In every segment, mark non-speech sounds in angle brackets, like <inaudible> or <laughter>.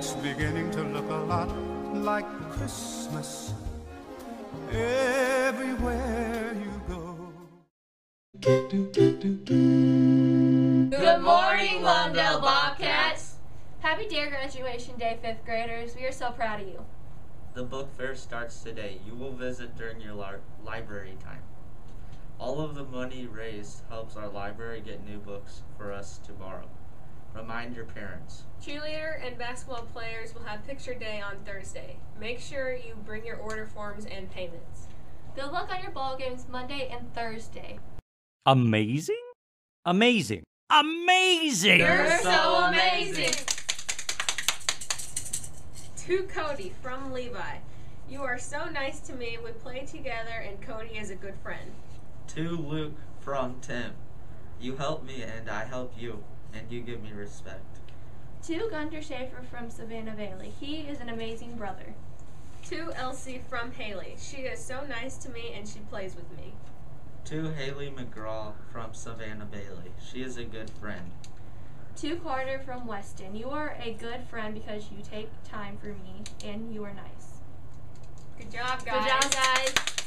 It's beginning to look a lot like Christmas everywhere you go. Good morning, Lonedell Bobcats. Happy DARE graduation day, fifth graders. We are so proud of you. The book fair starts today. You will visit during your li- library time. All of the money raised helps our library get new books for us to borrow. Remind your parents. Cheerleader and basketball players will have picture day on Thursday. Make sure you bring your order forms and payments. Good luck on your ball games Monday and Thursday. Amazing? Amazing. Amazing! You're so amazing! To Cody from Levi. You are so nice to me. We play together and Cody is a good friend. To Luke from Tim. You help me and I help you, and you give me respect. To Gunter Schaefer from Savannah Valley. He is an amazing brother. To Elsie from Haley. She is so nice to me and she plays with me. To Haley McGraw from Savannah Bailey. She is a good friend. To Carter from Weston. You are a good friend because you take time for me and you are nice. Good job, guys. Good job, guys.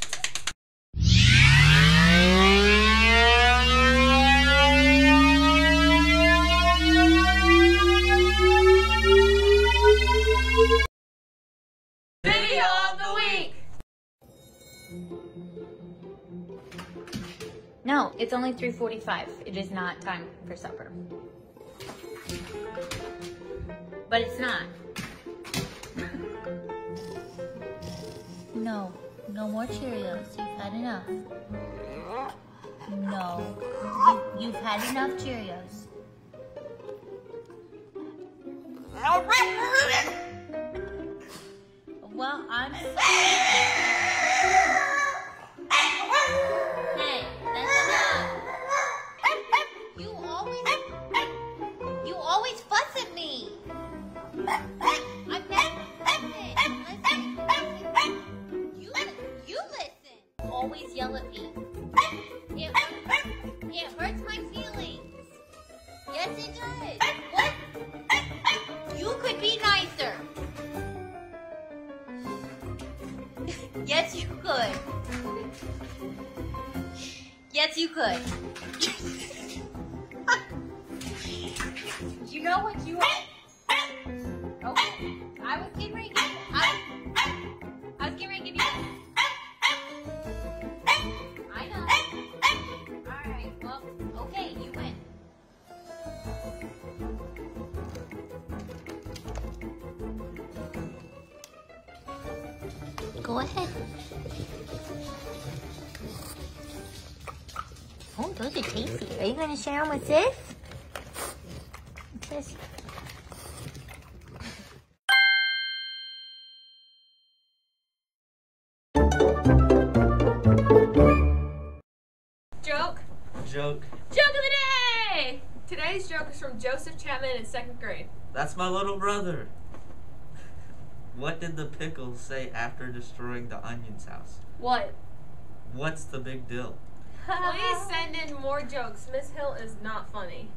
No, it's only 3:45. It is not time for supper. But it's not. No, no more Cheerios. You've had enough. No, you, you've had enough Cheerios. Well, I'm. Hey, <laughs> Always yell at me. It, hurts my feelings. Yes, it does. What? You could be nicer. Yes, you could. <laughs> Yes, you could. <laughs> you know what you are? Alright, well, okay, you win. Go ahead. Oh, those are tasty. Are you going to share them with this? What's this? Joke. Joke. Joke of the day! Today's joke is from Joseph Chapman in second grade. That's my little brother. <laughs> What did the pickle say after destroying the onion's house? What? What's the big deal? <laughs> Please send in more jokes. Miss Hill is not funny.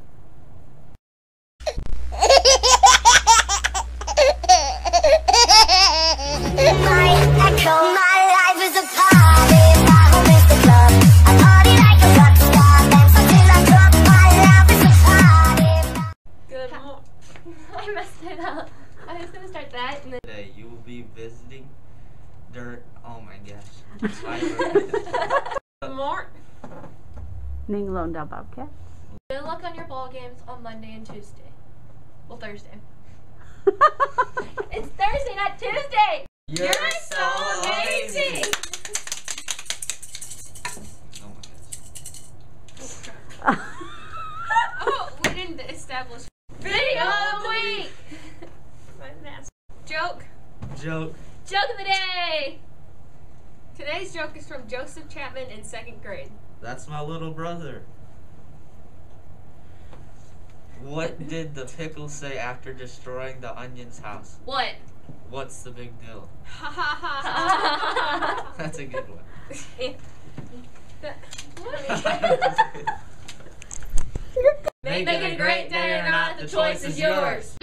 You will be visiting dirt. Oh my gosh. Library. Good morning. Ning Lonedell Bobcat. Good luck on your ball games on Monday and Tuesday. Well, Thursday. <laughs> It's Thursday, not Tuesday. You're, so amazing. Oh my gosh. <laughs> Oh, we didn't establish Video of the week. my mask. Joke. Joke. Joke of the day. Today's joke is from Joseph Chapman in second grade. That's my little brother. What did the pickle say after destroying the onion's house? What? What's the big deal? Ha ha ha ha. <laughs> That's a good one. <laughs> <laughs> Make, it a great day or not, the choice is yours.